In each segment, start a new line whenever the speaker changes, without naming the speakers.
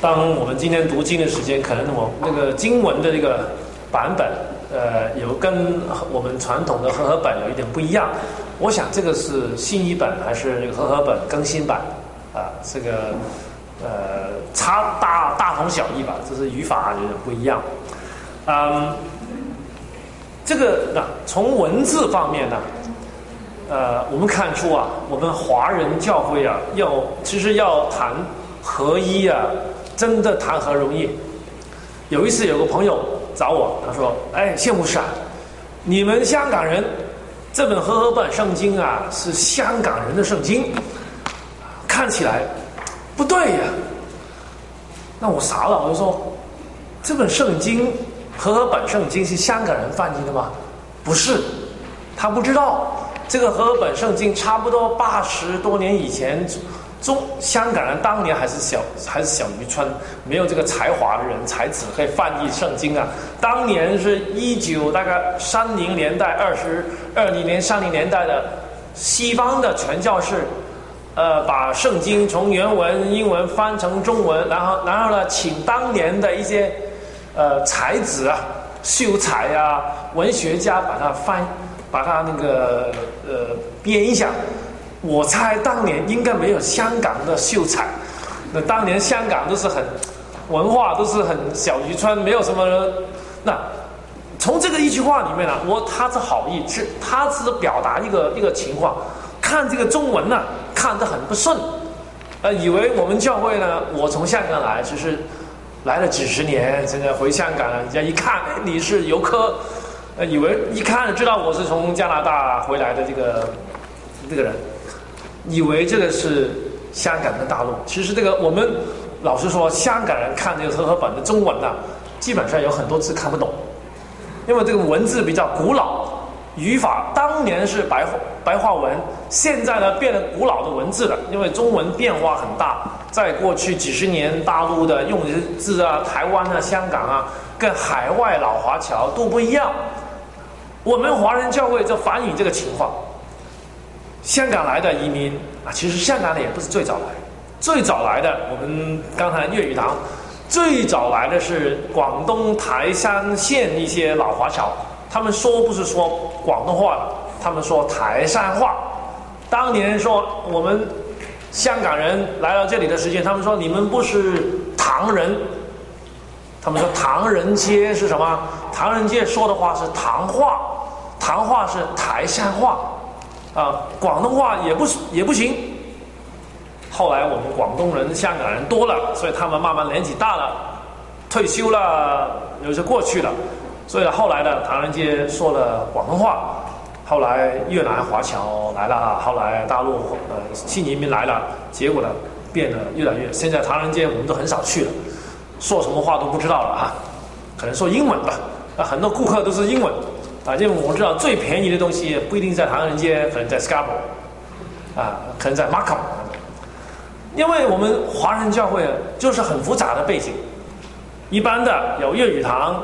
当我们今天读经的时间，可能我那个经文的这个版本，呃，有跟我们传统的和合本有一点不一样。我想这个是新译本还是那个和合本更新版？啊，这个呃差大大同小异吧，就是语法有点不一样。嗯，这个那从文字方面呢？呃，我们看出啊，我们华人教会啊，要其实要谈合一啊，真的谈何容易？有一次有个朋友找我，他说：“哎，谢牧师啊，你们香港人这本和合本圣经啊，是香港人的圣经，看起来不对呀。”那我傻了，我就说：“这本圣经和合本圣经是香港人翻译的吗？不是，他不知道。”这个和合本圣经差不多八十多年以前，中香港人当年还是小还是小渔村，没有这个才华的人才子可以翻译圣经啊。当年是一九大概三零年代二十二零年三零年代的西方的传教士，呃，把圣经从原文英文翻成中文，然后然后呢，请当年的一些呃才子啊、秀才啊、文学家把它翻。把它那个呃编一下，我猜当年应该没有香港的秀才，那当年香港都是很文化都是很小渔村，没有什么。那从这个一句话里面呢，我他是好意，是他是表达一个一个情况。看这个中文呢，看得很不顺，呃，以为我们教会呢，我从香港来，只是来了几十年，现在回香港了，人家一看你是游客。呃，以为一看知道我是从加拿大回来的这个这个人，以为这个是香港跟大陆。其实这个我们老实说，香港人看这个和合本的中文呢，基本上有很多字看不懂，因为这个文字比较古老，语法当年是白白话文，现在呢变了古老的文字了。因为中文变化很大，在过去几十年，大陆的用字啊，台湾啊，香港啊，跟海外老华侨都不一样。我们华人教会就反映这个情况。香港来的移民啊，其实香港的也不是最早来，最早来的我们刚才粤语堂，最早来的是广东台山县一些老华侨，他们说不是说广东话，他们说台山话。当年说我们香港人来到这里的时间，他们说你们不是唐人。他们说唐人街是什么？唐人街说的话是唐话，唐话是台山话，啊，广东话也不也不行。后来我们广东人、香港人多了，所以他们慢慢年纪大了，退休了，有些过去了，所以后来呢，唐人街说了广东话。后来越南华侨来了，后来大陆呃新移民来了，结果呢变得越来越。现在唐人街我们都很少去了。说什么话都不知道了啊，可能说英文吧。那，很多顾客都是英文啊，因为我知道最便宜的东西不一定在唐人街，可能在 Scarborough 啊，可能在 Markham。因为我们华人教会就是很复杂的背景，一般的有粤语堂，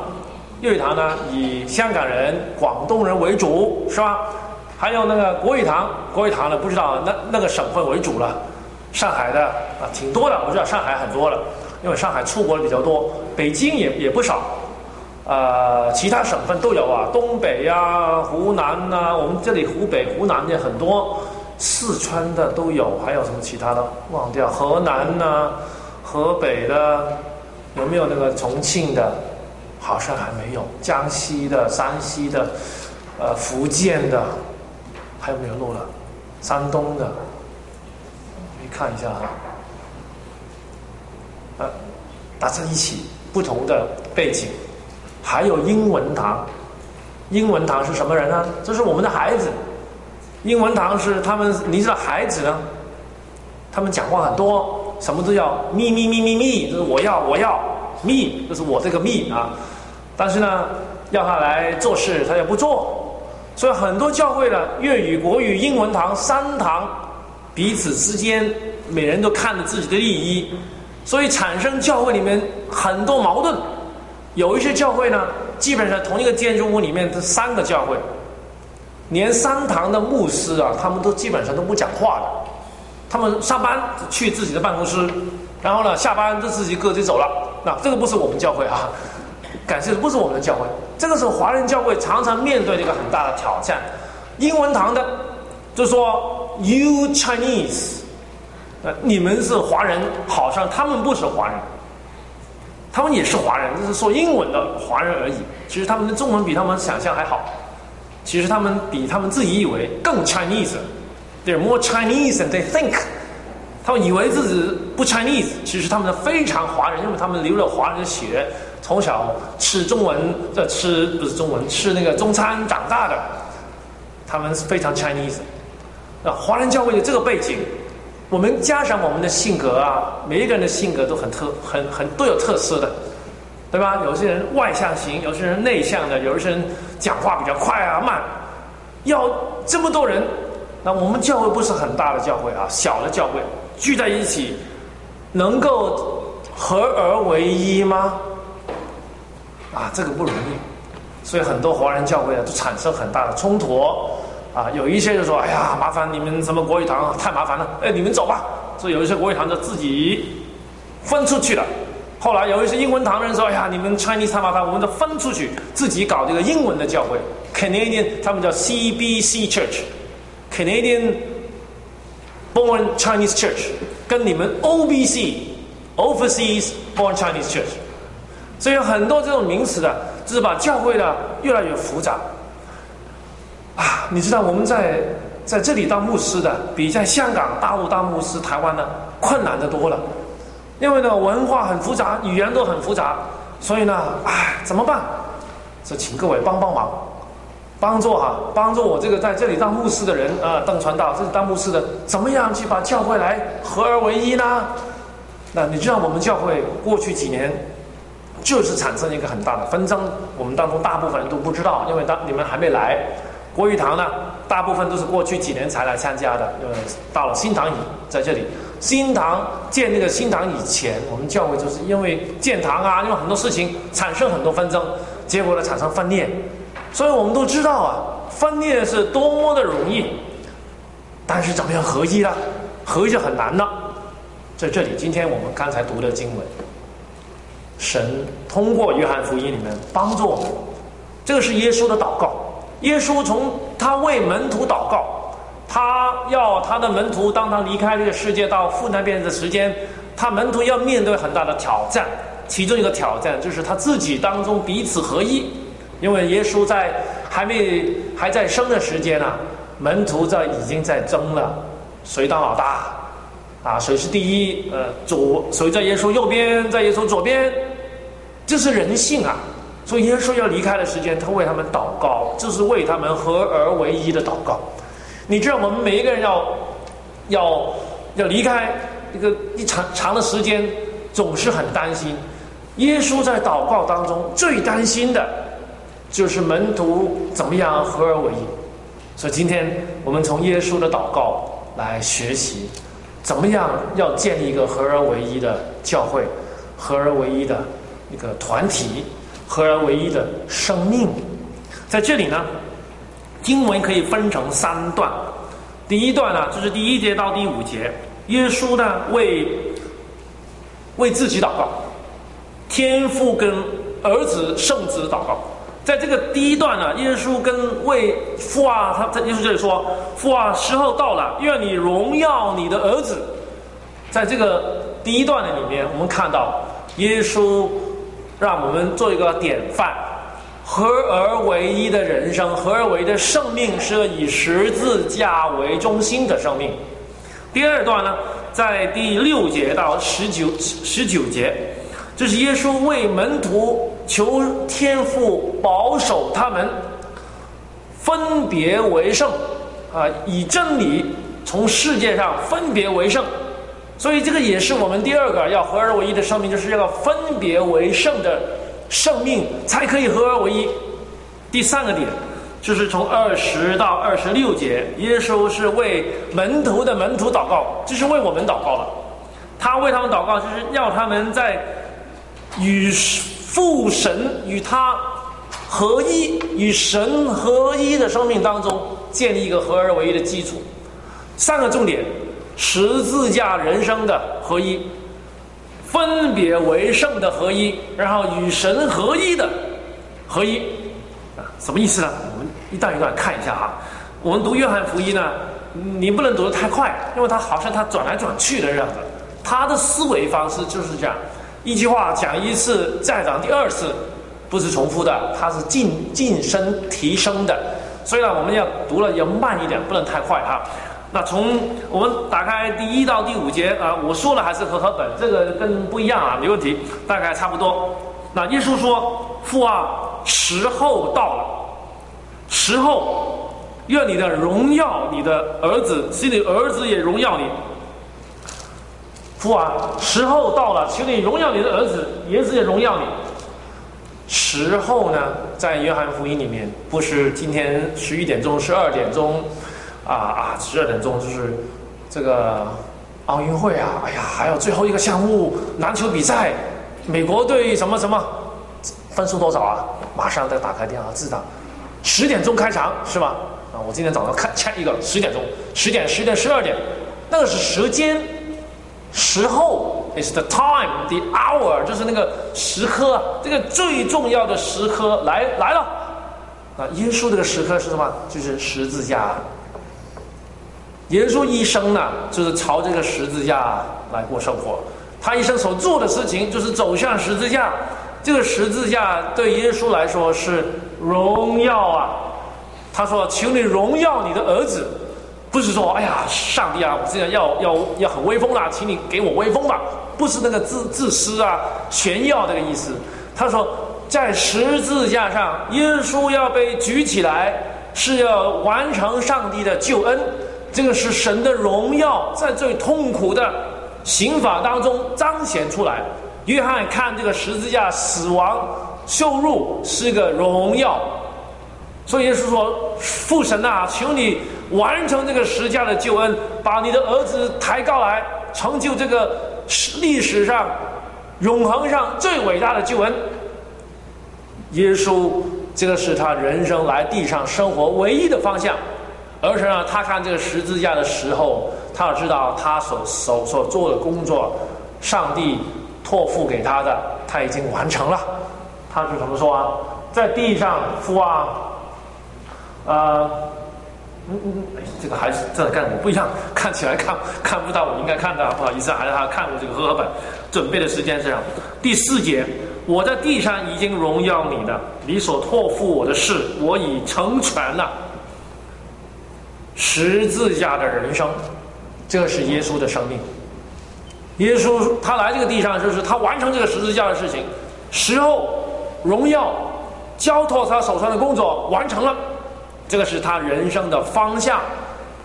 粤语堂呢以香港人、广东人为主，是吧？还有那个国语堂，国语堂呢不知道那那个省份为主了，上海的啊挺多的，我知道上海很多了。因为上海出国的比较多，北京也也不少，呃，其他省份都有啊，东北呀、湖南呐，我们这里湖北、湖南的很多，四川的都有，还有什么其他的忘掉？河南呐、河北的，有没有那个重庆的？好像还没有，江西的、山西的，呃，福建的，还有没有漏了？山东的，你看一下哈。呃，打在一起，不同的背景，还有英文堂。英文堂是什么人呢？这是我们的孩子。英文堂是他们，你知道孩子呢？他们讲话很多，什么都要咪咪咪咪咪，就是我要我要咪，就是我这个咪啊。但是呢，要他来做事，他也不做。所以很多教会的粤语、国语、英文堂三堂，彼此之间，每人都看着自己的利益。所以产生教会里面很多矛盾，有一些教会呢，基本上同一个建筑物里面的三个教会，连三堂的牧师啊，他们都基本上都不讲话的，他们上班去自己的办公室，然后呢，下班就自己各自走了。那这个不是我们教会啊，感谢不是我们的教会。这个是，华人教会常常面对的一个很大的挑战。英文堂的就说 “You Chinese”，呃，你们是华人，好像他们不是华人，他们也是华人，就是说英文的华人而已。其实他们的中文比他们想象还好。其实他们比他们自己以为更 Chinese，they're more Chinese than they think。他们以为自己不 Chinese，其实他们非常华人，因为他们流了华人的血，从小吃中文，这吃不是中文，吃那个中餐长大的，他们是非常 Chinese。那华人教会的这个背景，我们加上我们的性格啊，每一个人的性格都很特，很很都有特色的。对吧？有些人外向型，有些人内向的，有些人讲话比较快啊慢。要这么多人，那我们教会不是很大的教会啊，小的教会聚在一起，能够合而为一吗？啊，这个不容易。所以很多华人教会啊，都产生很大的冲突。啊，有一些就说：“哎呀，麻烦你们什么国语堂太麻烦了，哎，你们走吧。”所以有一些国语堂就自己分出去了。后来有一些英文唐人说：“哎呀，你们 Chinese 太麻烦，我们都分出去，自己搞这个英文的教会。Canadian 他们叫 CBC Church，Canadian Born Chinese Church，跟你们 OBC Overseas Born Chinese Church。所以有很多这种名词的，就是把教会呢越来越复杂。啊，你知道我们在在这里当牧师的，比在香港、大陆当牧师、台湾的困难的多了。”因为呢，文化很复杂，语言都很复杂，所以呢，唉，怎么办？这请各位帮帮忙，帮助哈，帮助我这个在这里当牧师的人啊，邓传道，这是当牧师的，怎么样去把教会来合而为一呢？那你知道我们教会过去几年就是产生一个很大的纷争，我们当中大部分人都不知道，因为当你们还没来，国语堂呢，大部分都是过去几年才来参加的，呃，到了新堂以在这里。新堂建那个新堂以前，我们教会就是因为建堂啊，因为很多事情产生很多纷争，结果呢产生分裂。所以我们都知道啊，分裂是多么的容易，但是怎么样合一呢？合一就很难了。在这里，今天我们刚才读的经文，神通过约翰福音里面帮助我们，这个是耶稣的祷告。耶稣从他为门徒祷告。他要他的门徒，当他离开这个世界到父那边的时间，他门徒要面对很大的挑战。其中一个挑战就是他自己当中彼此合一，因为耶稣在还没还在生的时间呢，门徒在已经在争了，谁当老大啊？谁是第一？呃，左谁在耶稣右边，在耶稣左边？这是人性啊！所以耶稣要离开的时间，他为他们祷告，这是为他们合而为一的祷告。你知道我们每一个人要要要离开一个一长长的时间，总是很担心。耶稣在祷告当中最担心的，就是门徒怎么样合而为一。所以今天我们从耶稣的祷告来学习，怎么样要建立一个合而为一的教会，合而为一的一个团体，合而为一的生命。在这里呢。经文可以分成三段，第一段呢，就是第一节到第五节，耶稣呢为为自己祷告，天父跟儿子圣子祷告。在这个第一段呢，耶稣跟为父啊，他在耶稣这里说：“父啊，时候到了，愿你荣耀你的儿子。”在这个第一段的里面，我们看到耶稣让我们做一个典范。合而为一的人生，合而为的生命是以十字架为中心的生命。第二段呢，在第六节到十九十九节，这是耶稣为门徒求天父保守他们分别为圣，啊，以真理从世界上分别为圣。所以这个也是我们第二个要合而为一的生命，就是要分别为圣的。生命才可以合而为一。第三个点就是从二十到二十六节，耶稣是为门徒的门徒祷告，这是为我们祷告的。他为他们祷告，就是要他们在与父神与他合一、与神合一的生命当中，建立一个合而为一的基础。三个重点：十字架人生的合一，分别为圣的合一，然后与神合一的合一啊，什么意思呢？我们一段一段看一下哈。我们读约翰福音呢，你不能读得太快，因为他好像他转来转去的样子。他的思维方式就是这样，一句话讲一次，再讲第二次，不是重复的，它是晋晋升提升的。所以呢，我们要读了要慢一点，不能太快哈。那从我们打开第一到第五节啊，我说了还是和合本，这个跟不一样啊，没问题，大概差不多。那耶稣说：“父啊，时候到了，时候，愿你的荣耀，你的儿子，是你儿子也荣耀你。父啊，时候到了，求你荣耀你的儿子，儿子也荣耀你。时候呢，在约翰福音里面，不是今天十一点钟、十二点钟。”啊啊！十二点钟就是这个奥运会啊！哎呀，还有最后一个项目篮球比赛，美国队什么什么，分数多少啊？马上再打开电脑知道，十点钟开场是吧？啊，我今天早上看看一个十点钟，十点、十点、十二点，那个是时间，时候，is the time，the hour，就是那个时刻，这个最重要的时刻来来了。啊，耶稣这个时刻是什么？就是十字架。耶稣一生呢，就是朝这个十字架来过生活。他一生所做的事情，就是走向十字架。这个十字架对耶稣来说是荣耀啊！他说：“求你荣耀你的儿子。”不是说：“哎呀，上帝啊，我现在要要要很威风啦，请你给我威风吧。”不是那个自自私啊、炫耀这个意思。他说，在十字架上，耶稣要被举起来，是要完成上帝的救恩。这个是神的荣耀，在最痛苦的刑法当中彰显出来。约翰看这个十字架死亡羞辱是个荣耀，所以耶稣说：“父神啊，求你完成这个十字架的救恩，把你的儿子抬高来，成就这个历史上永恒上最伟大的救恩。”耶稣，这个是他人生来地上生活唯一的方向。而且呢，他看这个十字架的时候，他要知道他所所所做的工作，上帝托付给他的，他已经完成了。他是怎么说啊？在地上父啊，呃，嗯嗯，哎，这个还是这跟我不一样，看起来看看不到我应该看的，不好意思，还是他看我这个合本准备的时间是这样。第四节，我在地上已经荣耀你的，你所托付我的事，我已成全了。十字架的人生，这是耶稣的生命。耶稣他来这个地上，就是他完成这个十字架的事情，时候荣耀交托他手上的工作完成了，这个是他人生的方向。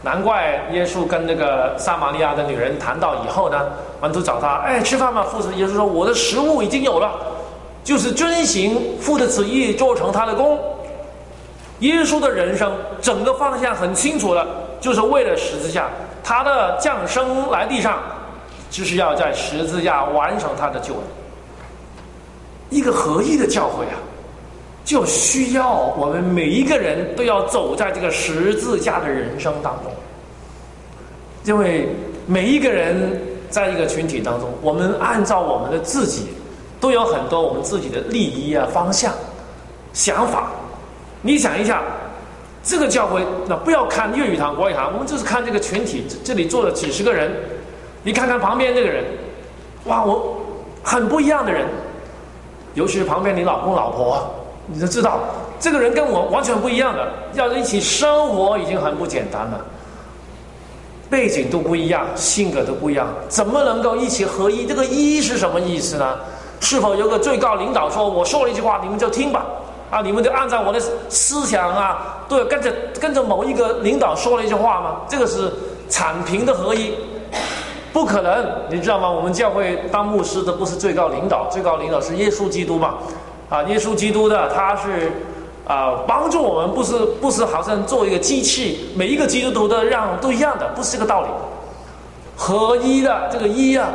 难怪耶稣跟那个撒玛利亚的女人谈到以后呢，门徒找他，哎，吃饭吧，父子。耶稣说，我的食物已经有了，就是遵行父的旨意，做成他的功。耶稣的人生整个方向很清楚了，就是为了十字架。他的降生来地上，就是要在十字架完成他的救恩。一个合一的教会啊，就需要我们每一个人都要走在这个十字架的人生当中。因为每一个人在一个群体当中，我们按照我们的自己，都有很多我们自己的利益啊、方向、想法。你想一下，这个教会，那不要看粤语堂、国语堂，我们就是看这个群体，这里坐了几十个人，你看看旁边这个人，哇，我很不一样的人，尤其是旁边你老公老婆，你就知道这个人跟我完全不一样的，要一起生活已经很不简单了，背景都不一样，性格都不一样，怎么能够一起合一？这个一是什么意思呢？是否有个最高领导说，我说了一句话，你们就听吧？啊！你们就按照我的思想啊，都要跟着跟着某一个领导说了一句话吗？这个是产平的合一，不可能，你知道吗？我们教会当牧师的不是最高领导，最高领导是耶稣基督嘛？啊，耶稣基督的他是啊，帮助我们，不是不是好像做一个机器，每一个基督徒的让都一样的，不是这个道理。合一的这个一啊，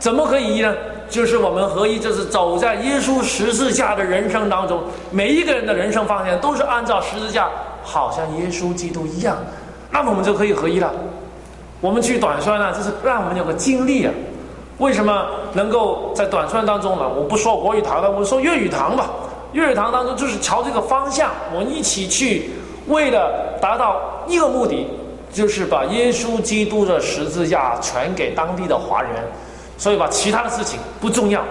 怎么可以一呢？就是我们合一，就是走在耶稣十字架的人生当中，每一个人的人生方向都是按照十字架，好像耶稣基督一样，那么我们就可以合一了。我们去短宣呢，就是让我们有个经历啊，为什么能够在短传当中呢？我不说国语堂了，我说粤语堂吧。粤语堂当中就是朝这个方向，我们一起去，为了达到一个目的，就是把耶稣基督的十字架传给当地的华人，所以把其他的事情不重要。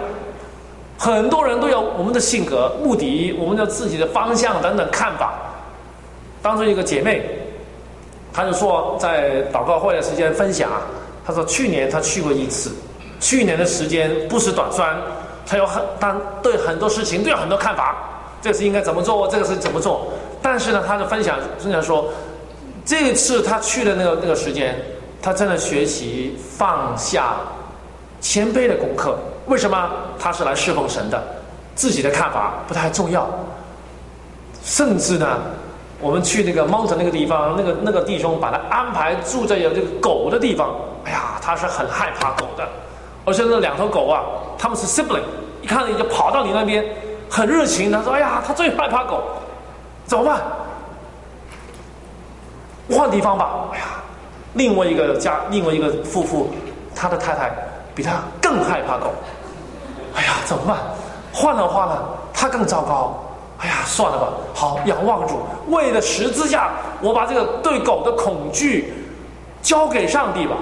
很多人都有我们的性格、目的、我们的自己的方向等等看法。当中一个姐妹，她就说在祷告会的时间分享，她说去年她去过一次。去年的时间不是短暂，他有很但对很多事情都有很多看法，这个是应该怎么做，这个是怎么做。但是呢，他的分享分享说，这次他去的那个那个时间，他真的学习放下谦卑的功课。为什么？他是来侍奉神的，自己的看法不太重要。甚至呢，我们去那个 mountain 那个地方，那个那个弟兄把他安排住在有这个狗的地方，哎呀，他是很害怕狗的。而且那两头狗啊，他们是 sibling，一看你就跑到你那边，很热情。他说：“哎呀，他最害怕狗，怎么办？换地方吧。”哎呀，另外一个家，另外一个夫妇，他的太太比他更害怕狗。哎呀，怎么办？换了换了，他更糟糕。哎呀，算了吧。好，仰望主，为了十字架，我把这个对狗的恐惧交给上帝吧。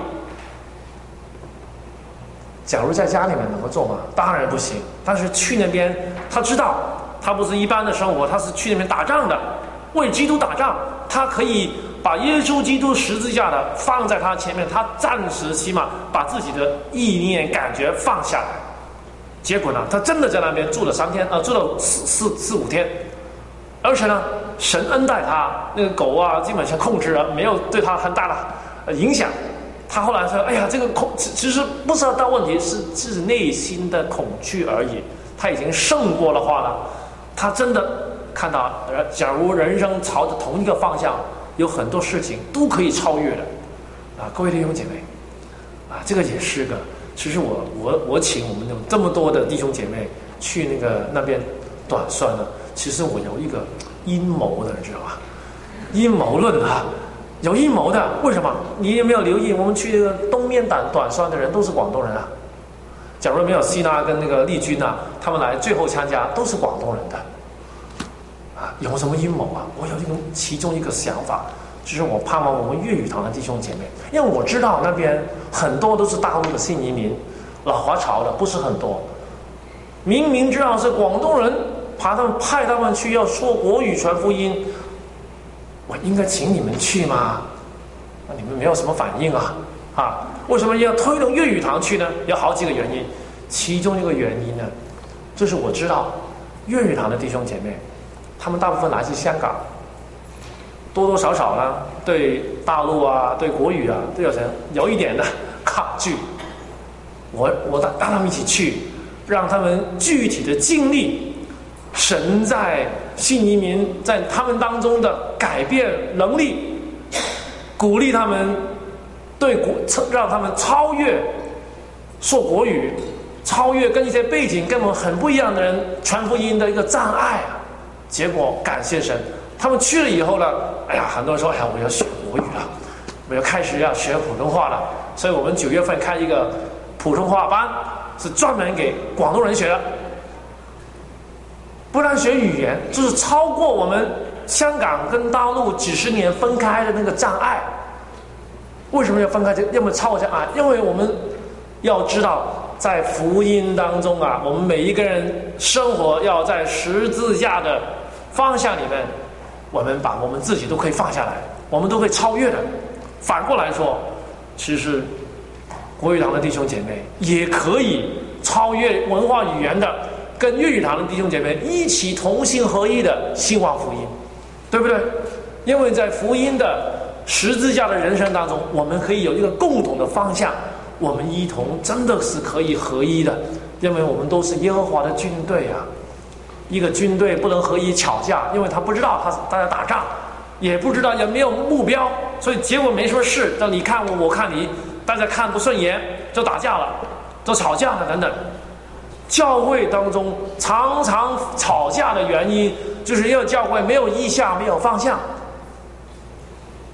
假如在家里面能够做吗？当然不行。但是去那边，他知道他不是一般的生活，他是去那边打仗的，为基督打仗。他可以把耶稣基督十字架的放在他前面，他暂时起码把自己的意念感觉放下来。结果呢，他真的在那边住了三天，啊，住了四四四五天，而且呢，神恩待他，那个狗啊，基本上控制了，没有对他很大的影响。他后来说：“哎呀，这个恐其实不是大问题，是自己内心的恐惧而已。他已经胜过的话呢，他真的看到，假如人生朝着同一个方向，有很多事情都可以超越的。啊，各位弟兄姐妹，啊，这个也是个。其实我我我请我们有这么多的弟兄姐妹去那个那边短算呢，其实我有一个阴谋的，你知道吧？阴谋论啊。”有阴谋的，为什么？你有没有留意？我们去那个东面短短算的人都是广东人啊。假如没有希娜跟那个丽君呐，他们来最后参加都是广东人的。有什么阴谋啊？我有一个其中一个想法，就是我盼望我们粤语堂的弟兄姐妹，因为我知道那边很多都是大陆的新移民，老华侨的不是很多。明明知道是广东人，把他们派他们去要说国语传福音。我应该请你们去吗？那你们没有什么反应啊？啊，为什么要推动粤语堂去呢？有好几个原因，其中一个原因呢，就是我知道粤语堂的弟兄姐妹，他们大部分来自香港，多多少少呢对大陆啊、对国语啊都有成有一点的 抗拒。我我带带他们一起去，让他们具体的经历。神在新移民在他们当中的改变能力，鼓励他们对国让他们超越说国语，超越跟一些背景跟我们很不一样的人传福音的一个障碍啊。结果感谢神，他们去了以后呢，哎呀，很多人说，哎呀，我要学国语了，我要开始要学普通话了。所以我们九月份开一个普通话班，是专门给广东人学的。不但学语言，就是超过我们香港跟大陆几十年分开的那个障碍。为什么要分开？这要么超过障碍？因为我们要知道，在福音当中啊，我们每一个人生活要在十字架的方向里面，我们把我们自己都可以放下来，我们都可以超越的。反过来说，其实国语堂的弟兄姐妹也可以超越文化语言的。跟粤语堂的弟兄姐妹一起同心合一的兴旺福音，对不对？因为在福音的十字架的人生当中，我们可以有一个共同的方向，我们一同真的是可以合一的，因为我们都是耶和华的军队啊！一个军队不能和一吵架，因为他不知道他大家打仗，也不知道也没有目标，所以结果没什么事。但你看我，我看你，大家看不顺眼就打架了，就吵架了等等。教会当中常常吵架的原因，就是因为教会没有意向，没有方向。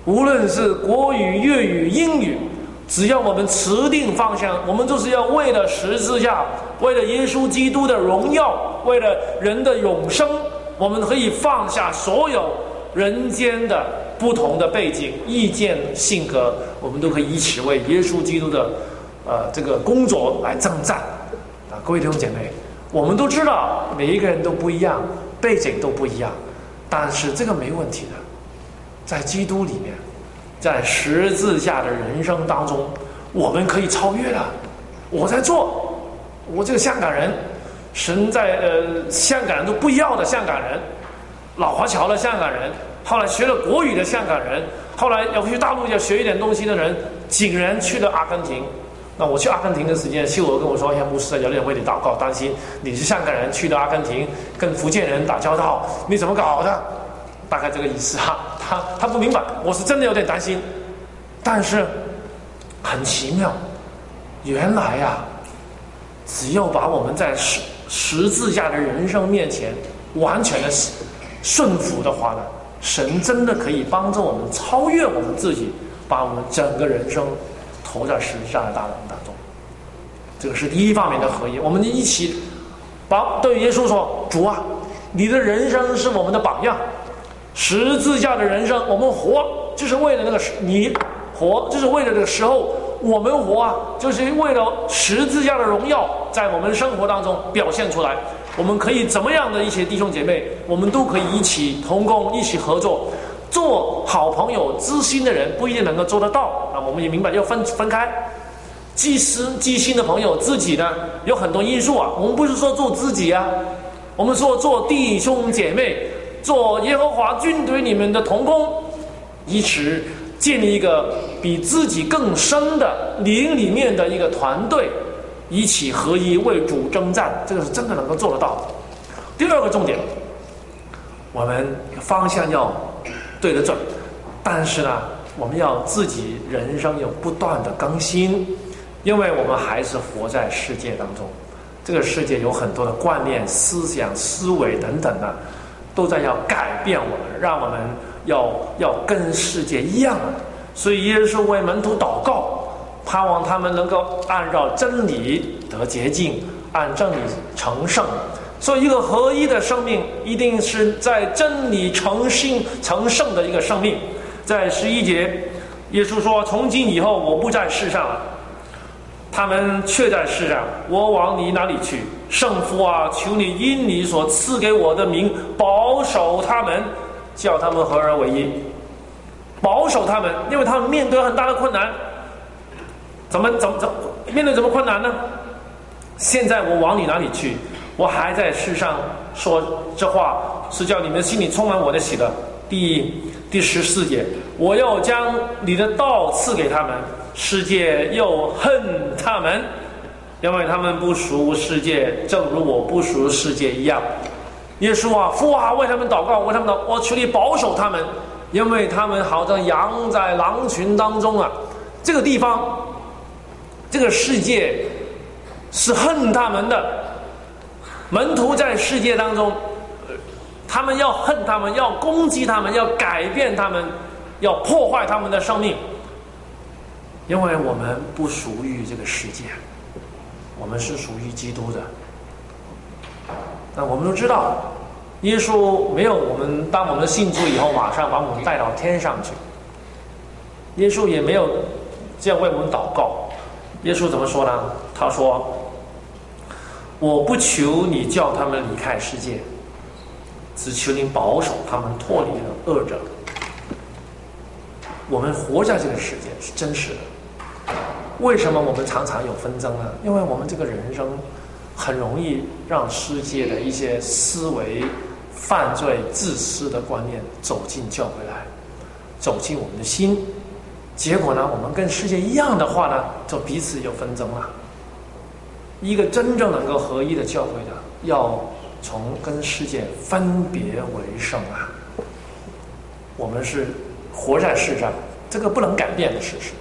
无论是国语、粤语、英语，只要我们持定方向，我们就是要为了十字架，为了耶稣基督的荣耀，为了人的永生，我们可以放下所有人间的不同的背景、意见、性格，我们都可以一起为耶稣基督的呃这个工作来征战。啊，各位弟兄姐妹，我们都知道每一个人都不一样，背景都不一样，但是这个没问题的，在基督里面。在十字架的人生当中，我们可以超越了。我在做，我这个香港人，神在呃香港人都不要的香港人，老华侨的香港人，后来学了国语的香港人，后来要去大陆要学一点东西的人，竟然去了阿根廷。那我去阿根廷的时间，秀娥跟我说：“哎呀，牧师有点为你祷告，担心你是香港人去了阿根廷，跟福建人打交道，你怎么搞的？”大概这个意思哈。他他不明白，我是真的有点担心，但是很奇妙，原来呀，只要把我们在十十字架的人生面前完全的顺服的话呢，神真的可以帮助我们超越我们自己，把我们整个人生投在十字架的大门当中。这个是第一方面的合一，我们一起把对耶稣说：“主啊，你的人生是我们的榜样。”十字架的人生，我们活就是为了那个你活，就是为了这个时候我们活啊，就是为了十字架的荣耀在我们生活当中表现出来。我们可以怎么样的一些弟兄姐妹，我们都可以一起同工，一起合作，做好朋友、知心的人不一定能够做得到啊。我们也明白要分分开，祭司、祭心的朋友，自己呢有很多因素啊。我们不是说做自己啊，我们说做弟兄姐妹。做耶和华军队里面的同工，一起建立一个比自己更深的灵里面的一个团队，一起合一为主征战，这个是真的能够做得到。第二个重点，我们方向要对得准，但是呢，我们要自己人生有不断的更新，因为我们还是活在世界当中，这个世界有很多的观念、思想、思维等等的。都在要改变我们，让我们要要跟世界一样。所以耶稣为门徒祷告，盼望他们能够按照真理得洁净，按真理成圣。所以一个合一的生命，一定是在真理成圣成圣的一个生命。在十一节，耶稣说：“从今以后，我不在世上了。”他们却在世上，我往你哪里去？圣父啊，求你因你所赐给我的名保守他们，叫他们合而为一。保守他们，因为他们面对很大的困难。怎么怎么怎么面对什么困难呢？现在我往你哪里去？我还在世上说这话，是叫你们心里充满我的喜乐。第第十四节，我要将你的道赐给他们。世界又恨他们，因为他们不属世界，正如我不属世界一样。耶稣啊，父啊，为他们祷告，为他们祷，我求你保守他们，因为他们好像羊在狼群当中啊。这个地方，这个世界是恨他们的。门徒在世界当中，他们要恨他们，要攻击他们，要改变他们，要破坏他们的生命。因为我们不属于这个世界，我们是属于基督的。那我们都知道，耶稣没有我们，当我们信主以后，马上把我们带到天上去。耶稣也没有这样为我们祷告。耶稣怎么说呢？他说：“我不求你叫他们离开世界，只求您保守他们脱离了恶者。”我们活在这个世界是真实的。为什么我们常常有纷争呢？因为我们这个人生很容易让世界的一些思维、犯罪、自私的观念走进教会来，走进我们的心。结果呢，我们跟世界一样的话呢，就彼此有纷争了。一个真正能够合一的教会的，要从跟世界分别为圣啊。我们是活在世上，这个不能改变的事实。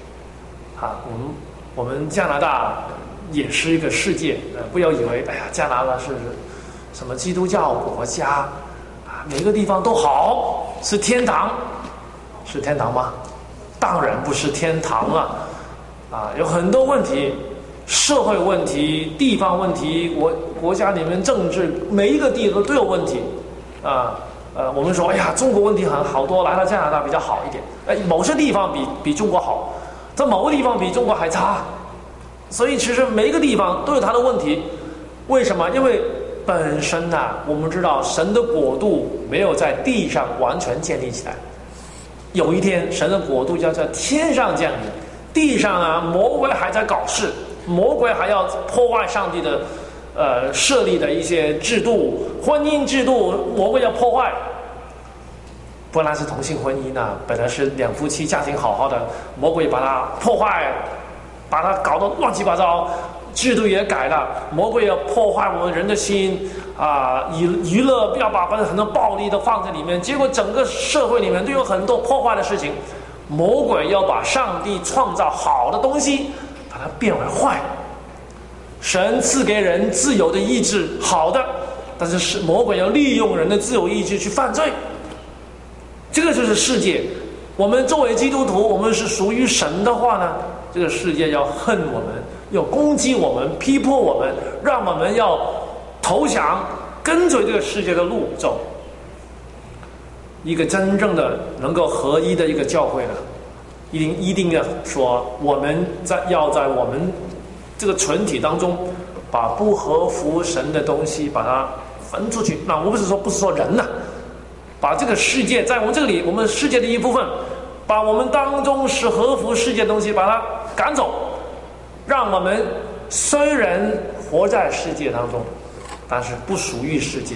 啊，我们我们加拿大也是一个世界，呃，不要以为哎呀，加拿大是什么基督教国家啊，每个地方都好，是天堂，是天堂吗？当然不是天堂啊！啊，有很多问题，社会问题、地方问题，我国家里面政治，每一个地方都有问题，啊，呃，我们说，哎呀，中国问题很好多，来到加拿大比较好一点，哎，某些地方比比中国好，在某个地方比中国还差，所以其实每一个地方都有它的问题，为什么？因为本身呐，我们知道神的国度没有在地上完全建立起来，有一天神的国度要在天上降临，地上啊魔鬼还在搞事，魔鬼还要破坏上帝的呃设立的一些制度，婚姻制度魔鬼要破坏，本来是同性婚姻呐，本来是两夫妻家庭好好的，魔鬼把它破坏，把它搞得乱七八糟。制度也改了，魔鬼要破坏我们人的心啊！娱娱乐要把把很多暴力都放在里面，结果整个社会里面都有很多破坏的事情。魔鬼要把上帝创造好的东西，把它变为坏。神赐给人自由的意志，好的，但是是魔鬼要利用人的自由意志去犯罪。这个就是世界。我们作为基督徒，我们是属于神的话呢，这个世界要恨我们。要攻击我们、逼迫我们，让我们要投降，跟随这个世界的路走。一个真正的能够合一的一个教会呢，一定一定要说，我们在要在我们这个群体当中，把不合乎神的东西把它分出去。那我不是说不是说人呐，把这个世界在我们这里，我们世界的一部分，把我们当中是合乎世界的东西把它赶走。让我们虽然活在世界当中，但是不属于世界。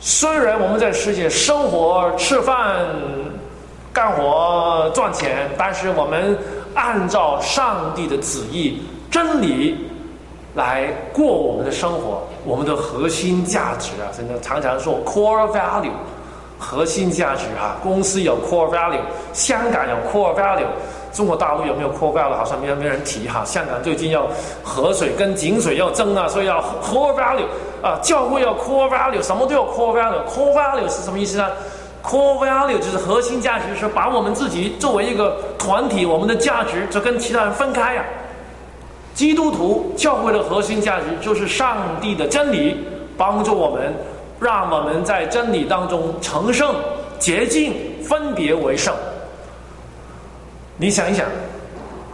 虽然我们在世界生活、吃饭、干活、赚钱，但是我们按照上帝的旨意、真理来过我们的生活。我们的核心价值啊，现在常常说 core value，核心价值啊，公司有 core value，香港有 core value。中国大陆有没有 core value？好像没有没人提哈。香港最近要河水跟井水要争啊，所以要 core value 啊，教会要 core value，什么都要 core value。core value 是什么意思呢？core value 就是核心价值，是把我们自己作为一个团体，我们的价值就跟其他人分开呀。基督徒教会的核心价值就是上帝的真理，帮助我们，让我们在真理当中成圣、洁净、分别为圣。你想一想，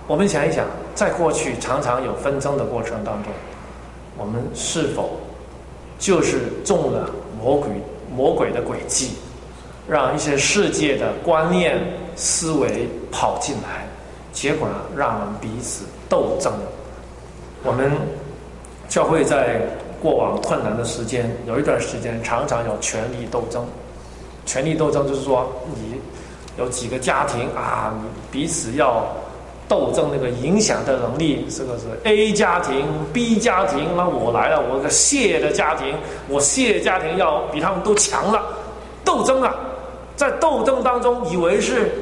我们想一想，在过去常常有纷争的过程当中，我们是否就是中了魔鬼魔鬼的诡计，让一些世界的观念思维跑进来，结果呢，让我们彼此斗争。我们教会在过往困难的时间，有一段时间常常有权力斗争。权力斗争就是说你。有几个家庭啊，你彼此要斗争那个影响的能力，这个是 A 家庭、B 家庭，那我来了，我个谢的家庭，我谢家庭要比他们都强了，斗争啊，在斗争当中，以为是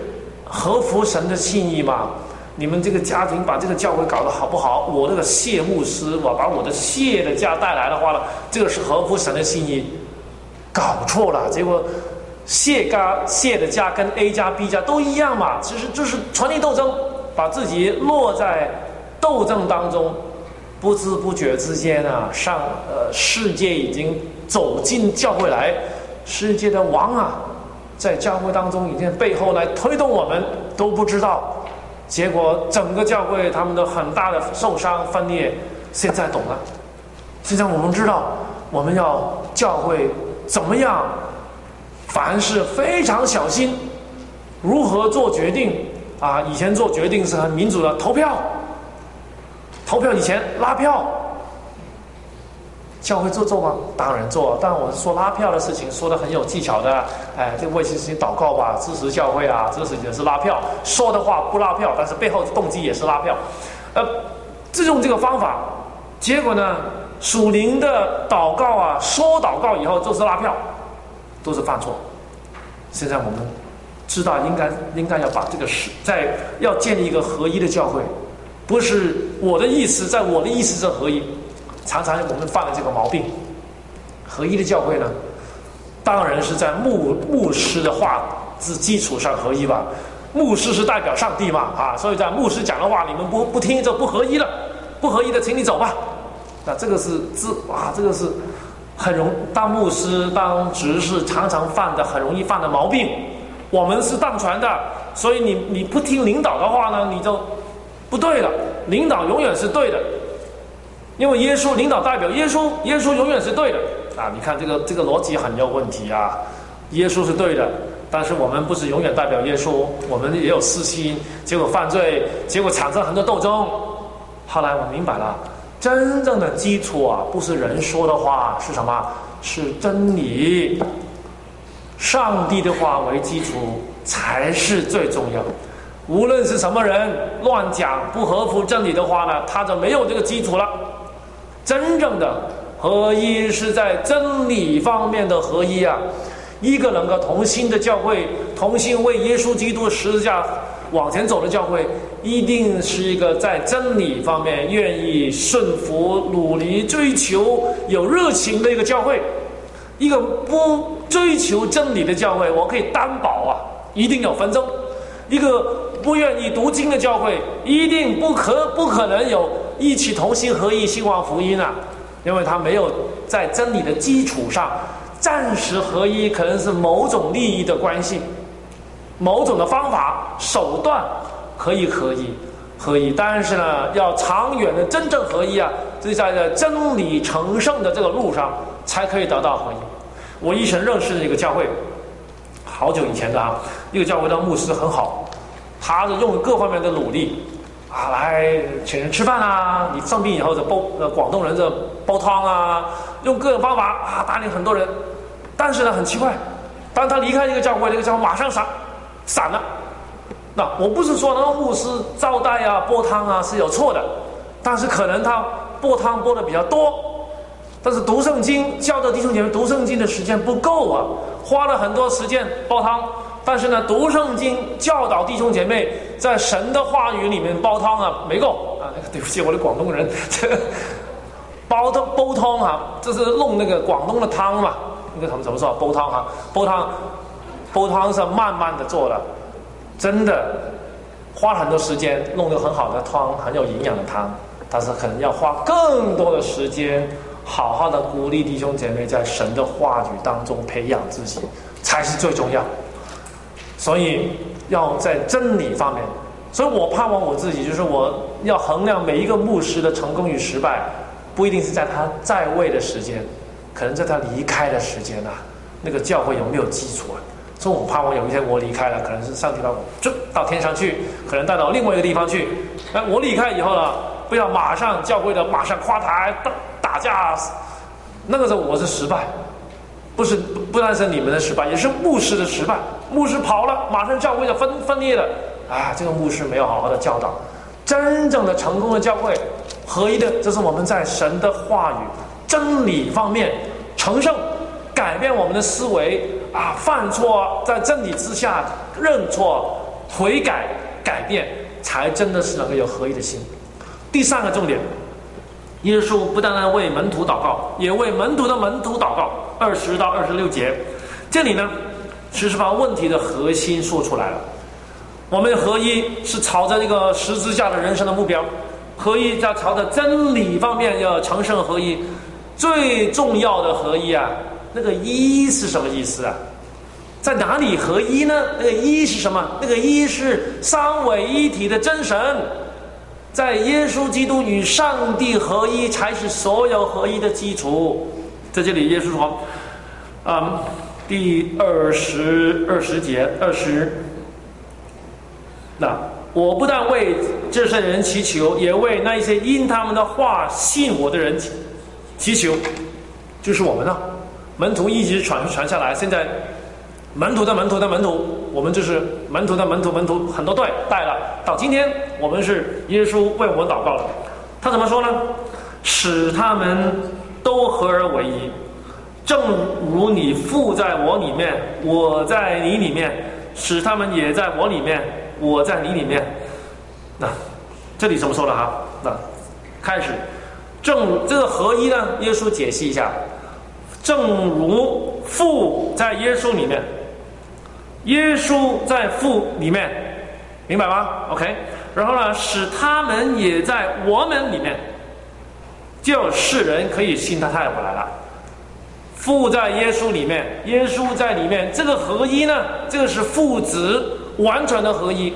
合符神的心意嘛？你们这个家庭把这个教会搞得好不好？我这个谢牧师，我把我的谢的家带来的话呢，这个是合乎神的心意，搞错了，结果。谢家谢的家跟 A 家 B 家都一样嘛，其实就是权力斗争，把自己落在斗争当中，不知不觉之间啊，上呃世界已经走进教会来，世界的王啊，在教会当中已经背后来推动我们都不知道，结果整个教会他们都很大的受伤分裂，现在懂了，现在我们知道我们要教会怎么样。凡事非常小心，如何做决定啊？以前做决定是很民主的，投票，投票以前拉票，教会做做吗？当然做，但我是说拉票的事情说的很有技巧的，哎，这为事情祷告吧，支持教会啊，这个事情是拉票，说的话不拉票，但是背后的动机也是拉票，呃，自用这个方法，结果呢，属灵的祷告啊，说祷告以后就是拉票。都是犯错。现在我们知道，应该应该要把这个事，在要建立一个合一的教会，不是我的意思，在我的意思是合一。常常我们犯了这个毛病。合一的教会呢，当然是在牧牧师的话之基础上合一吧。牧师是代表上帝嘛，啊，所以在牧师讲的话你们不不听就不合一了，不合一的，请你走吧。那这个是自啊，这个是很容当牧师当执事常常犯的很容易犯的毛病。我们是当传的，所以你你不听领导的话呢，你就不对了。领导永远是对的，因为耶稣领导代表耶稣，耶稣永远是对的啊！你看这个这个逻辑很有问题啊。耶稣是对的，但是我们不是永远代表耶稣，我们也有私心，结果犯罪，结果产生很多斗争。后来我明白了，真正的基础啊，不是人说的话，是什么？是真理。上帝的话为基础才是最重要。无论是什么人乱讲不合乎真理的话呢，他就没有这个基础了。真正的合一是在真理方面的合一啊！一个能够同心的教会，同心为耶稣基督十字架往前走的教会，一定是一个在真理方面愿意顺服、努力追求、有热情的一个教会。一个不追求真理的教会，我可以担保啊，一定有纷争。一个不愿意读经的教会，一定不可不可能有一起同心合意兴旺福音啊，因为他没有在真理的基础上暂时合一，可能是某种利益的关系，某种的方法手段可以合一合一，但是呢，要长远的真正合一啊，就在这真理成圣的这个路上。才可以得到合一。我以前认识的一个教会，好久以前的啊，一个教会的牧师很好，他是用各方面的努力啊来请人吃饭啊，你生病以后就煲呃广东人就煲汤啊，用各种方法啊打理很多人。但是呢，很奇怪，当他离开这个教会，这个教会马上散散了。那我不是说那个牧师招待啊、煲汤啊是有错的，但是可能他煲汤煲的比较多。但是读圣经教的弟兄姐妹读圣经的时间不够啊，花了很多时间煲汤。但是呢，读圣经教导弟兄姐妹在神的话语里面煲汤啊没够啊。对不起，我的广东人，这 煲汤煲汤啊，这是弄那个广东的汤嘛？那个怎么怎么说？煲汤啊，煲汤，煲汤是慢慢的做的，真的花很多时间弄得很好的汤，很有营养的汤。但是可能要花更多的时间。好好的鼓励弟兄姐妹在神的话语当中培养自己，才是最重要。所以要在真理方面，所以我盼望我自己，就是我要衡量每一个牧师的成功与失败，不一定是在他在位的时间，可能在他离开的时间啊，那个教会有没有基础啊？所以我盼望有一天我离开了，可能是上帝把我就到天上去，可能带到另外一个地方去。哎，我离开以后呢，不要马上教会的马上夸台打。打架，那个时候我是失败，不是不单是你们的失败，也是牧师的失败。牧师跑了，马上教会就分分裂了。啊，这个牧师没有好好的教导。真正的成功的教会，合一的，这是我们在神的话语、真理方面成圣，改变我们的思维啊，犯错在真理之下认错、悔改、改变，才真的是能够有合一的心。第三个重点。耶稣不单单为门徒祷告，也为门徒的门徒祷告。二十到二十六节，这里呢，其实把问题的核心说出来了。我们合一是朝着那个十字架的人生的目标，合一在朝着真理方面要成圣合一。最重要的合一啊，那个一是什么意思啊？在哪里合一呢？那个一是什么？那个一是三位一体的真神。在耶稣基督与上帝合一，才是所有合一的基础。在这里，耶稣说：“啊，第二十二十节二十，那我不但为这些人祈求，也为那一些因他们的话信我的人祈求。就是我们呢，门徒一直传传下来，现在。”门徒的门徒的门徒，我们就是门徒的门徒门徒很多代带了。到今天，我们是耶稣为我们祷告了。他怎么说呢？使他们都合而为一，正如你父在我里面，我在你里面，使他们也在我里面，我在你里面。那这里怎么说的哈？那开始，正这个合一呢？耶稣解析一下，正如父在耶稣里面。耶稣在父里面，明白吗？OK，然后呢，使他们也在我们里面，就世人可以信他太回来了。父在耶稣里面，耶稣在里面，这个合一呢，这个是父子完全的合一。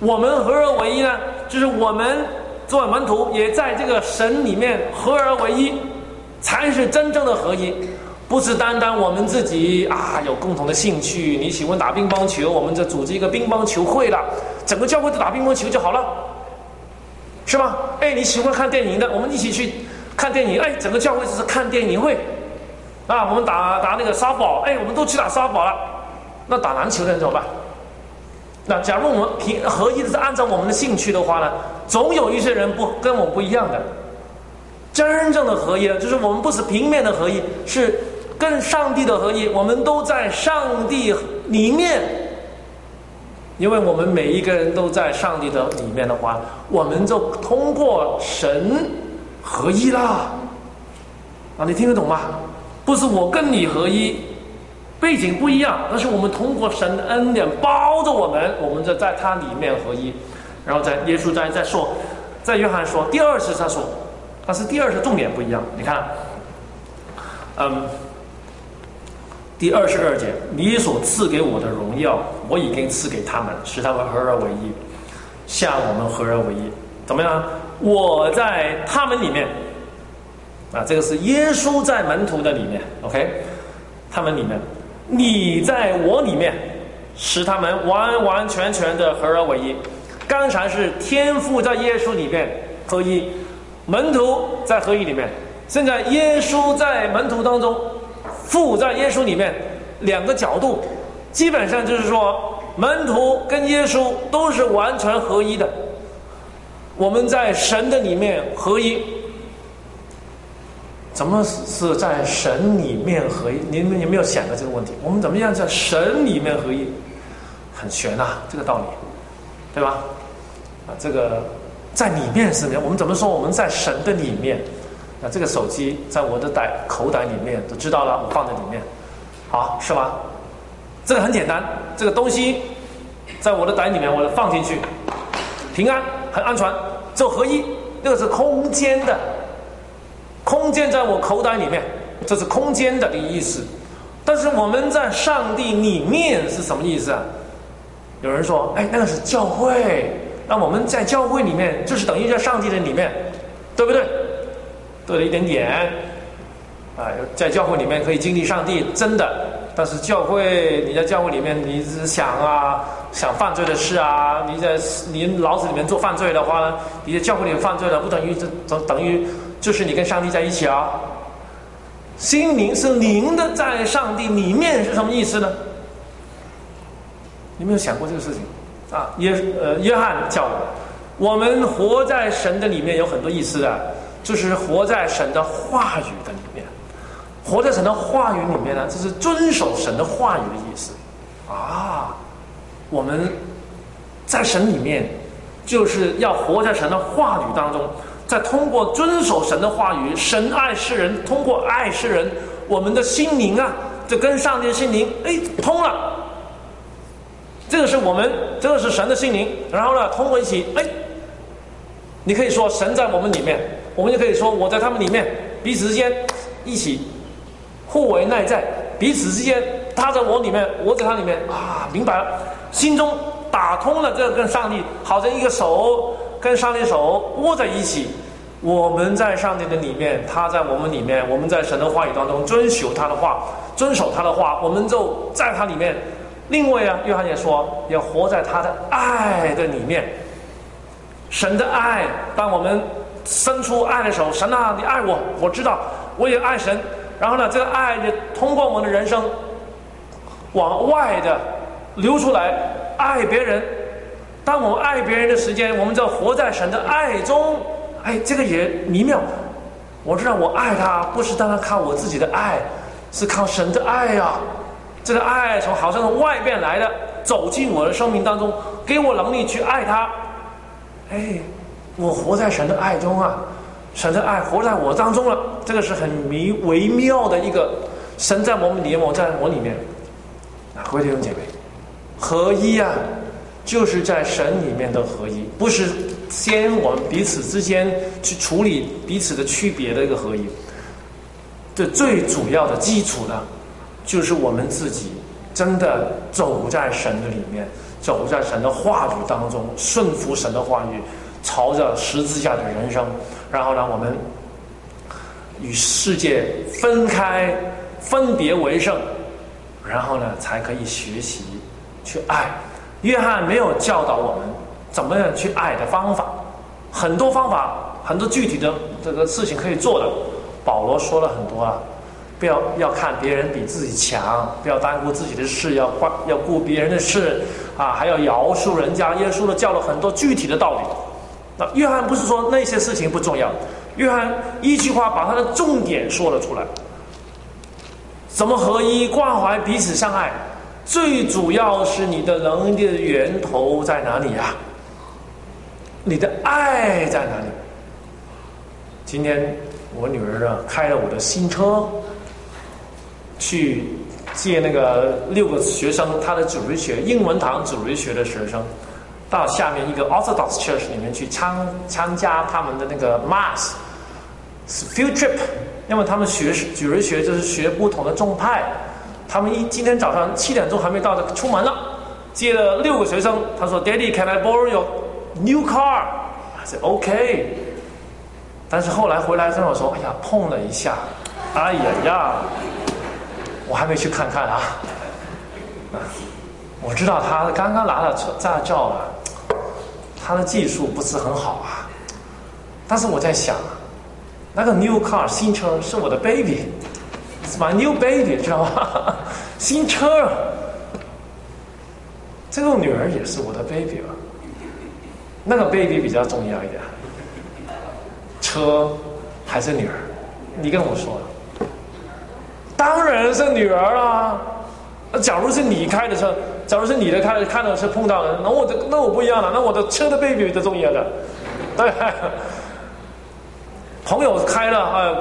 我们合而为一呢，就是我们做门徒也在这个神里面合而为一，才是真正的合一。不是单单我们自己啊有共同的兴趣，你喜欢打乒乓球，我们就组织一个乒乓球会了，整个教会都打乒乓球就好了，是吗？哎，你喜欢看电影的，我们一起去看电影。哎，整个教会就是看电影会。啊，我们打打那个沙堡，哎，我们都去打沙堡了。那打篮球的人怎么办？那假如我们平合一的是按照我们的兴趣的话呢，总有一些人不跟我们不一样的。真正的合一，就是我们不是平面的合一，是跟上帝的合一。我们都在上帝里面，因为我们每一个人都在上帝的里面的话，我们就通过神合一啦。啊，你听得懂吗？不是我跟你合一，背景不一样，但是我们通过神恩典包着我们，我们就在他里面合一。然后在耶稣在在说，在约翰说第二次他说，但是第二次重点不一样。你看，嗯，第二十二节，你所赐给我的荣耀，我已经赐给他们，使他们合而为一，像我们合而为一。怎么样？我在他们里面。啊，这个是耶稣在门徒的里面，OK，他们里面，你在我里面，使他们完完全全的合而为一。刚才是天父在耶稣里面合一，门徒在合一里面。现在耶稣在门徒当中，父在耶稣里面，两个角度，基本上就是说，门徒跟耶稣都是完全合一的。我们在神的里面合一。怎么是在神里面合一？你们有没有想过这个问题？我们怎么样在神里面合一？很玄呐，这个道理，对吧？啊，这个在里面是什么？我们怎么说我们在神的里面？那这个手机在我的袋口袋里面都知道了，我放在里面，好是吧？这个很简单，这个东西在我的袋里面，我放进去，平安很安全，就合一，那个是空间的。空间在我口袋里面，这是空间的意思。但是我们在上帝里面是什么意思啊？有人说：“哎，那个是教会。”那我们在教会里面，就是等于在上帝的里面，对不对？对了一点点。啊，在教会里面可以经历上帝，真的。但是教会，你在教会里面，你是想啊，想犯罪的事啊，你在你脑子里面做犯罪的话呢，你在教会里面犯罪了，不等于这等等于。就是你跟上帝在一起啊，心灵是灵的，在上帝里面是什么意思呢？你没有想过这个事情啊？约呃，约翰叫我们活在神的里面有很多意思啊，就是活在神的话语的里面，活在神的话语里面呢，这是遵守神的话语的意思啊。我们在神里面，就是要活在神的话语当中。在通过遵守神的话语，神爱世人，通过爱世人，我们的心灵啊，就跟上帝的心灵哎通了。这个是我们，这个是神的心灵，然后呢，通过一起哎，你可以说神在我们里面，我们就可以说我在他们里面，彼此之间一起互为内在，彼此之间他在我里面，我在他里面啊，明白了，心中打通了这个跟上帝，好像一个手。跟上帝手握在一起，我们在上帝的里面，他在我们里面，我们在神的话语当中遵守他的话，遵守他的话，我们就在他里面。另外啊，约翰也说，要活在他的爱的里面。神的爱，当我们伸出爱的手，神啊，你爱我，我知道，我也爱神。然后呢，这个爱就通过我们的人生往外的流出来，爱别人。当我们爱别人的时间，我们就活在神的爱中。哎，这个也迷妙。我知道我爱他，不是单单靠我自己的爱，是靠神的爱呀。这个爱从好像从外边来的，走进我的生命当中，给我能力去爱他。哎，我活在神的爱中啊，神的爱活在我当中了。这个是很迷微妙的一个神在我们里面，我在我里面。啊，各位弟兄姐妹，合一啊！就是在神里面的合一，不是先我们彼此之间去处理彼此的区别的一个合一。这最主要的基础呢，就是我们自己真的走在神的里面，走在神的话语当中，顺服神的话语，朝着十字架的人生，然后呢，我们与世界分开，分别为圣，然后呢，才可以学习去爱。约翰没有教导我们怎么样去爱的方法，很多方法，很多具体的这个事情可以做的。保罗说了很多啊，不要要看别人比自己强，不要耽误自己的事，要关要顾别人的事啊，还要饶恕人家。耶稣呢教了很多具体的道理。约翰不是说那些事情不重要，约翰一句话把他的重点说了出来：怎么合一、关怀彼此相爱？最主要是你的能力的源头在哪里呀？你的爱在哪里？今天。我女儿呢，开了我的新车，去接那个六个学生，他的主日学英文堂主日学的学生，到下面一个 Orthodox Church 里面去参参加他们的那个 Mass field trip，因为他们学是主日学就是学不同的宗派，他们一今天早上七点钟还没到就出门了，接了六个学生，他说，Daddy，can I borrow your new car？I said OK。但是后来回来跟我说：“哎呀，碰了一下，哎呀呀，我还没去看看啊。我知道他刚刚拿了驾照了，他的技术不是很好啊。但是我在想，那个 new car 新车是我的 baby，是 my new baby，知道吗？新车，这个女儿也是我的 baby 啊。那个 baby 比较重要一点。”车还是女儿？你跟我说，当然是女儿啦。那假如是你开的车，假如是你的开看到是碰到了，那我的那我不一样了，那我的车的 baby 的重要的，对。朋友开了啊，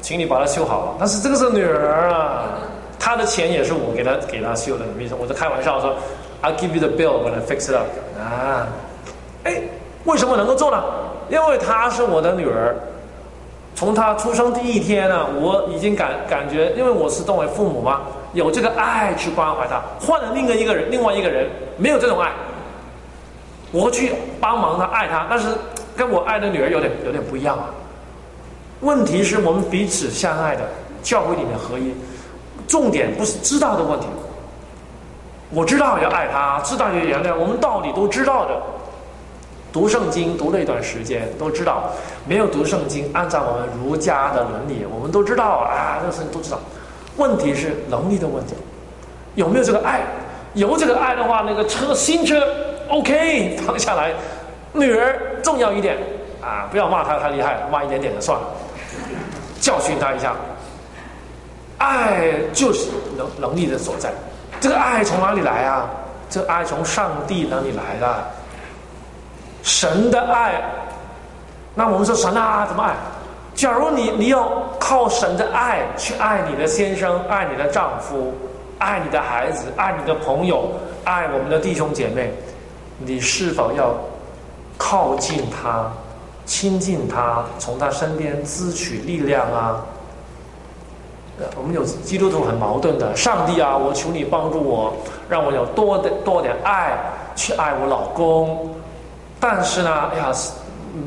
请你把它修好。但是这个是女儿啊，她的钱也是我给她给她修的。你说我在开玩笑说，I'll give you the bill when I fix it up 啊。哎，为什么能够做呢？因为她是我的女儿，从她出生第一天呢，我已经感感觉，因为我是作为父母嘛，有这个爱去关怀他。换了另外一个人，另外一个人没有这种爱，我去帮忙他爱他，但是跟我爱的女儿有点有点不一样啊。问题是我们彼此相爱的教会里面合一，重点不是知道的问题。我知道要爱他，知道要原谅，我们道理都知道的。读圣经读了一段时间，都知道没有读圣经，按照我们儒家的伦理，我们都知道啊，这个事情都知道。问题是能力的问题，有没有这个爱？有这个爱的话，那个车新车 OK 放下来，女儿重要一点啊，不要骂他太厉害，骂一点点的算了，教训他一下。爱就是能能力的所在，这个爱从哪里来啊？这爱从上帝那里来的。神的爱，那我们说神啊，怎么爱？假如你你要靠神的爱去爱你的先生，爱你的丈夫，爱你的孩子，爱你的朋友，爱我们的弟兄姐妹，你是否要靠近他，亲近他，从他身边支取力量啊？我们有基督徒很矛盾的，上帝啊，我求你帮助我，让我有多的多点爱去爱我老公。但是呢，哎呀，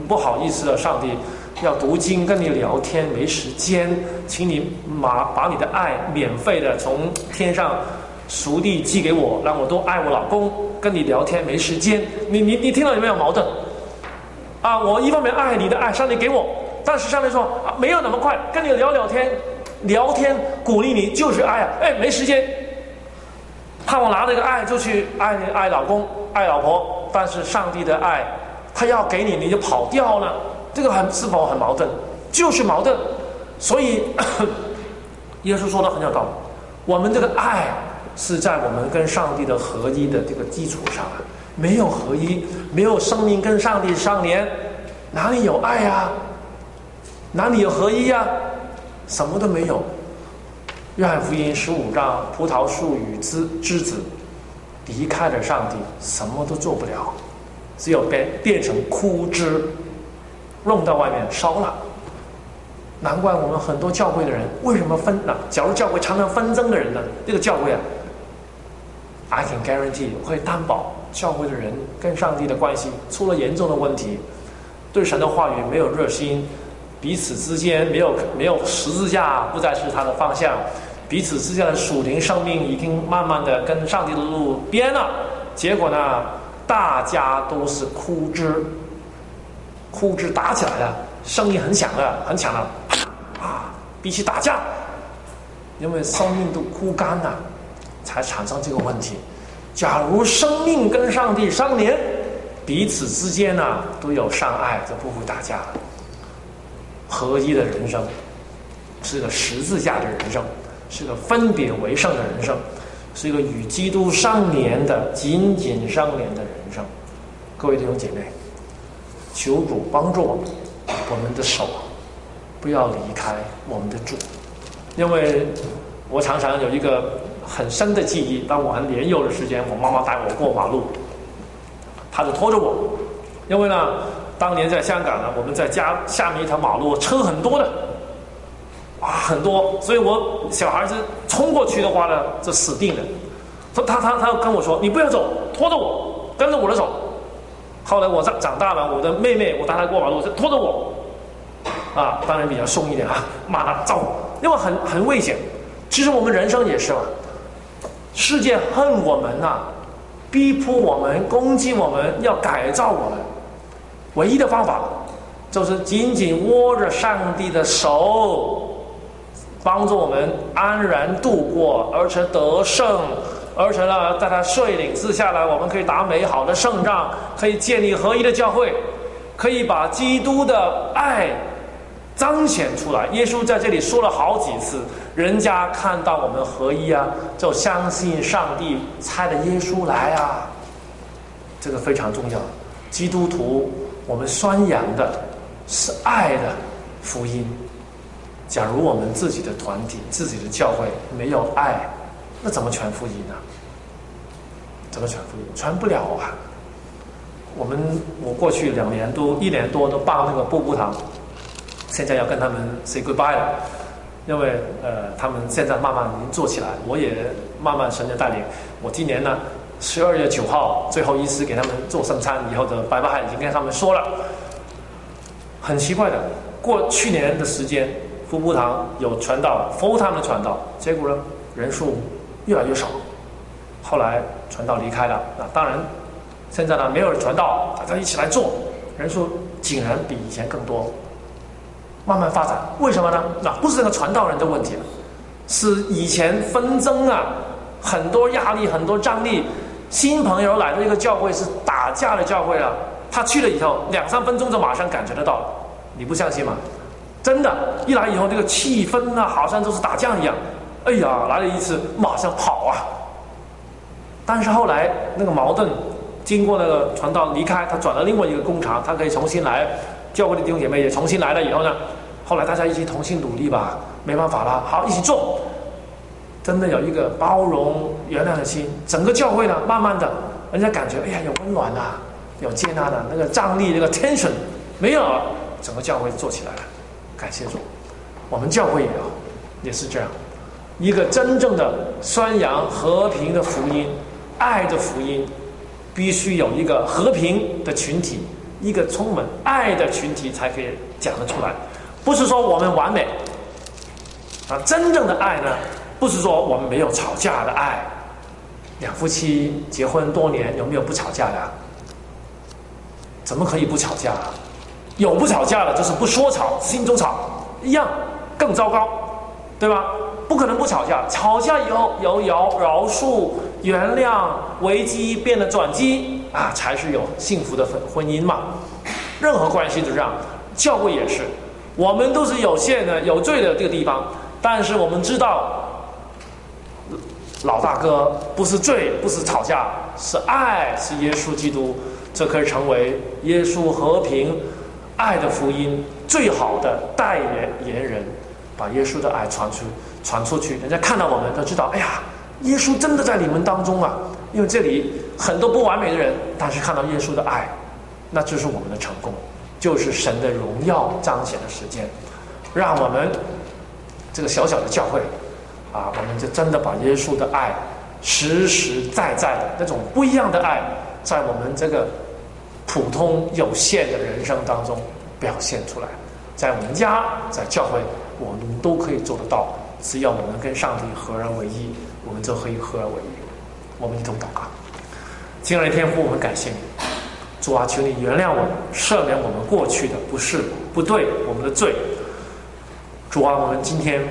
不好意思了，上帝要读经跟你聊天没时间，请你把把你的爱免费的从天上熟地寄给我，让我多爱我老公，跟你聊天没时间。你你你听到有没有矛盾？啊，我一方面爱你的爱，上帝给我，但是上帝说，没有那么快，跟你聊聊天，聊天鼓励你就是爱啊，哎，没时间，怕我拿这个爱就去爱爱老公爱老婆。但是上帝的爱，他要给你，你就跑掉了，这个很是否很矛盾？就是矛盾。所以，耶稣说的很有道理。我们这个爱是在我们跟上帝的合一的这个基础上啊，没有合一，没有生命跟上帝相连，哪里有爱呀？哪里有合一呀？什么都没有。约翰福音十五章，葡萄树与枝枝子。离开了上帝，什么都做不了，只有变变成枯枝，弄到外面烧了。难怪我们很多教会的人为什么分呢？假如教会常常纷争的人呢？这个教会啊，I can guarantee 会担保教会的人跟上帝的关系出了严重的问题，对神的话语没有热心，彼此之间没有没有十字架不再是他的方向，彼此之间的属灵生命已经慢慢的跟上帝的路边了，结果呢，大家都是枯枝，枯枝打起来了，声音很响的，很响的。啊，比起打架，因为生命都枯干了，才产生这个问题。假如生命跟上帝相连，彼此之间呢都有善爱，就不会打架了。合一的人生，是个十字架的人生，是个分别为圣的人生，是一个与基督相连的、紧紧相连的人生。各位弟兄姐妹，求主帮助我们，我们的手。不要离开我们的主，因为我常常有一个很深的记忆。当我很年幼的时间，我妈妈带我过马路，她就拖着我。因为呢，当年在香港呢，我们在家下面一条马路，车很多的，啊，很多，所以我小孩子冲过去的话呢，就死定了。他他他他跟我说：“你不要走，拖着我，跟着我的手。”后来我长长大了，我的妹妹我带她过马路，就拖着我。啊，当然比较凶一点啊，骂她走，因为很很危险。其实我们人生也是嘛，世界恨我们呐，逼迫我们，攻击我们，要改造我们。唯一的方法就是紧紧握着上帝的手，帮助我们安然度过，而且得胜，而且呢，在他率领之下来，我们可以打美好的胜仗，可以建立合一的教会，可以把基督的爱。彰显出来，耶稣在这里说了好几次，人家看到我们合一啊，就相信上帝差的耶稣来啊，这个非常重要。基督徒，我们宣扬的是爱的福音。假如我们自己的团体、自己的教会没有爱，那怎么传福音呢？怎么传福音？传不了啊！我们我过去两年多、一年多都帮那个布布堂。现在要跟他们 say goodbye 了，因为呃，他们现在慢慢已经做起来，我也慢慢神的带领。我今年呢，十二月九号最后一次给他们做圣餐，以后的拜拜已经跟他们说了。很奇怪的，过去年的时间，福布堂有传道，full time 的传道，结果呢，人数越来越少。后来传道离开了，那当然，现在呢，没有人传道，大家一起来做，人数竟然比以前更多。慢慢发展，为什么呢？那不是那个传道人的问题了，是以前纷争啊，很多压力，很多张力。新朋友来到一个教会是打架的教会啊，他去了以后，两三分钟就马上感觉得到，你不相信吗？真的，一来以后这个气氛啊，好像就是打架一样。哎呀，来了一次，马上跑啊。但是后来那个矛盾，经过那个传道离开，他转了另外一个工厂，他可以重新来。教会的弟兄姐妹也重新来了以后呢，后来大家一起同心努力吧，没办法了，好一起做，真的有一个包容原谅的心，整个教会呢，慢慢的，人家感觉哎呀有温暖呐，有接纳的那个张力，那个 tension 没有了，整个教会做起来了，感谢主，我们教会也要也是这样，一个真正的宣扬和平的福音，爱的福音，必须有一个和平的群体。一个充满爱的群体才可以讲得出来，不是说我们完美啊，真正的爱呢，不是说我们没有吵架的爱。两夫妻结婚多年，有没有不吵架的？怎么可以不吵架？有不吵架的，就是不说吵，心中吵，一样更糟糕，对吧？不可能不吵架，吵架以后有饶饶恕、原谅，危机变得转机。啊，才是有幸福的婚婚姻嘛？任何关系都这样，教会也是。我们都是有限的、有罪的这个地方，但是我们知道，老大哥不是罪，不是吵架，是爱，是耶稣基督，这可以成为耶稣和平、爱的福音最好的代言言人，把耶稣的爱传出传出去，人家看到我们都知道，哎呀，耶稣真的在你们当中啊。因为这里很多不完美的人，但是看到耶稣的爱，那就是我们的成功，就是神的荣耀彰显的时间。让我们这个小小的教会啊，我们就真的把耶稣的爱实实在在的那种不一样的爱，在我们这个普通有限的人生当中表现出来。在我们家，在教会，我们都可以做得到。只要我们跟上帝合而为一，我们就可以合而为一。我们一同祷告，亲爱的天父，我们感谢你，主啊，求你原谅我们，赦免我们过去的不是不对，我们的罪。主啊，我们今天